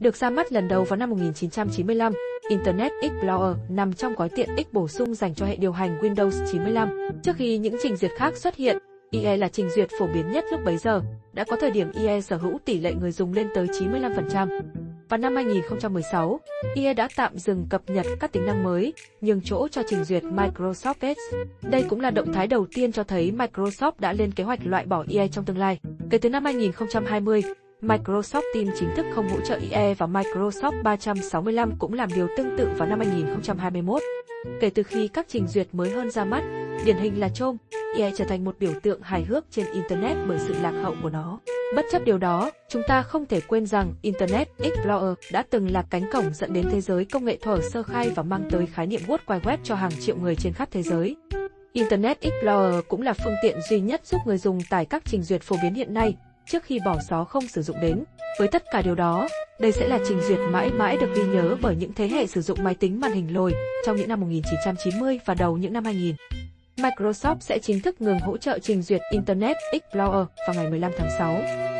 Được ra mắt lần đầu vào năm 1995, Internet Explorer nằm trong gói tiện ích bổ sung dành cho hệ điều hành Windows 95. Trước khi những trình duyệt khác xuất hiện, IE là trình duyệt phổ biến nhất lúc bấy giờ, đã có thời điểm IE sở hữu tỷ lệ người dùng lên tới 95%. Vào năm 2016, IE đã tạm dừng cập nhật các tính năng mới, nhường chỗ cho trình duyệt Microsoft Edge. Đây cũng là động thái đầu tiên cho thấy Microsoft đã lên kế hoạch loại bỏ IE trong tương lai. Kể từ năm 2020, Microsoft Teams chính thức không hỗ trợ IE và Microsoft 365 cũng làm điều tương tự vào năm 2021. Kể từ khi các trình duyệt mới hơn ra mắt, điển hình là Chrome, IE trở thành một biểu tượng hài hước trên Internet bởi sự lạc hậu của nó. Bất chấp điều đó, chúng ta không thể quên rằng Internet Explorer đã từng là cánh cổng dẫn đến thế giới công nghệ thuở sơ khai và mang tới khái niệm World Wide Web cho hàng triệu người trên khắp thế giới. Internet Explorer cũng là phương tiện duy nhất giúp người dùng tải các trình duyệt phổ biến hiện nay, trước khi bỏ xó không sử dụng đến. Với tất cả điều đó, đây sẽ là trình duyệt mãi mãi được ghi nhớ bởi những thế hệ sử dụng máy tính màn hình lồi trong những năm 1990 và đầu những năm 2000. Microsoft sẽ chính thức ngừng hỗ trợ trình duyệt Internet Explorer vào ngày 15 tháng 6.